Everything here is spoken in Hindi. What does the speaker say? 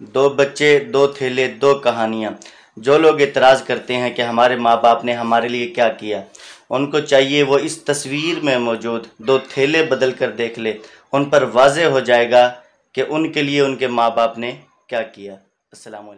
दो बच्चे, दो थैले, दो कहानियाँ। जो लोग इतराज़ करते हैं कि हमारे माँ बाप ने हमारे लिए क्या किया, उनको चाहिए वो इस तस्वीर में मौजूद दो थैले बदल कर देख ले। उन पर वाज हो जाएगा कि उनके लिए उनके माँ बाप ने क्या किया। अस्सलाम